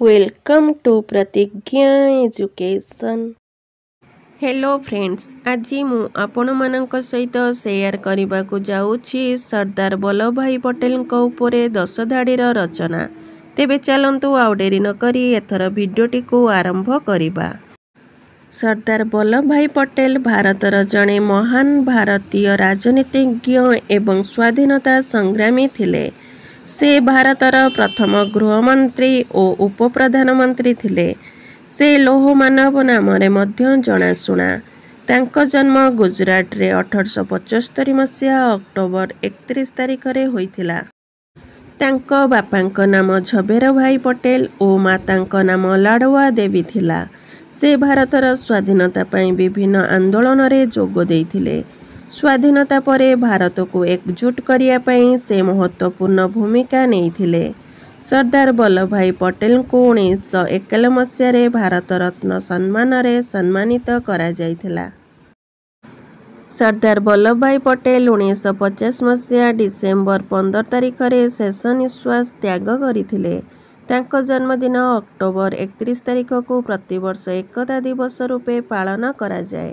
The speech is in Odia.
Welcome to Pratigya education hello friends ଆଜି ମୁଁ ଆପଣମାନଙ୍କ ସହିତ ସେୟାର କରିବାକୁ ଯାଉଛି ସର୍ଦ୍ଦାର ବଲ୍ଲଭଭାଇ ପଟେଲଙ୍କ ଉପରେ ଦଶ ଧାଡ଼ିର ରଚନା। ତେବେ ଚାଲନ୍ତୁ ଆଉ ଡେରି ନକରି ଏଥର ଭିଡ଼ିଓଟିକୁ ଆରମ୍ଭ କରିବା। ସର୍ଦ୍ଦାର ବଲ୍ଲଭଭାଇ ପଟେଲ ଭାରତର ଜଣେ ମହାନ ଭାରତୀୟ ରାଜନୀତିଜ୍ଞ ଏବଂ ସ୍ୱାଧୀନତା ସଂଗ୍ରାମୀ ଥିଲେ। ସେ ଭାରତର ପ୍ରଥମ ଗୃହମନ୍ତ୍ରୀ ଓ ଉପପ୍ରଧାନମନ୍ତ୍ରୀ ଥିଲେ। ସେ ଲୌହମାନବ ନାମରେ ମଧ୍ୟ ଜଣାଶୁଣା। ତାଙ୍କ ଜନ୍ମ ଗୁଜରାଟରେ ଅଠରଶହ ପଞ୍ଚସ୍ତରୀ ମସିହା ଅକ୍ଟୋବର ଏକତିରିଶ ତାରିଖରେ ହୋଇଥିଲା। ତାଙ୍କ ବାପାଙ୍କ ନାମ ଝବେରଭାଇ ପଟେଲ ଓ ମାତାଙ୍କ ନାମ ଲାଡ଼ୱା ଦେବୀ ଥିଲା। ସେ ଭାରତର ସ୍ୱାଧୀନତା ପାଇଁ ବିଭିନ୍ନ ଆନ୍ଦୋଳନରେ ଯୋଗ ଦେଇଥିଲେ। ସ୍ୱାଧୀନତା ପରେ ଭାରତକୁ ଏକଜୁଟ କରିବା ପାଇଁ ସେ ମହତ୍ତ୍ୱପୂର୍ଣ୍ଣ ଭୂମିକା ନେଇଥିଲେ। ସର୍ଦ୍ଦାର ବଲ୍ଲଭଭାଇ ପଟେଲଙ୍କୁ ଉଣେଇଶ ଶହ ଏକାବନ ମସିହାରେ ଭାରତ ରତ୍ନ ସମ୍ମାନରେ ସମ୍ମାନିତ କରାଯାଇଥିଲା। ସର୍ଦ୍ଦାର ବଲ୍ଲଭଭାଇ ପଟେଲ ଉଣେଇଶ ଶହ ପଚାଶ ମସିହା ଡିସେମ୍ବର ପନ୍ଦର ତାରିଖରେ ଶେଷ ନିଶ୍ୱାସ ତ୍ୟାଗ କରିଥିଲେ। ତାଙ୍କ ଜନ୍ମଦିନ ଅକ୍ଟୋବର ଏକତିରିଶ ତାରିଖକୁ ପ୍ରତିବର୍ଷ ଏକତା ଦିବସ ରୂପେ ପାଳନ କରାଯାଏ।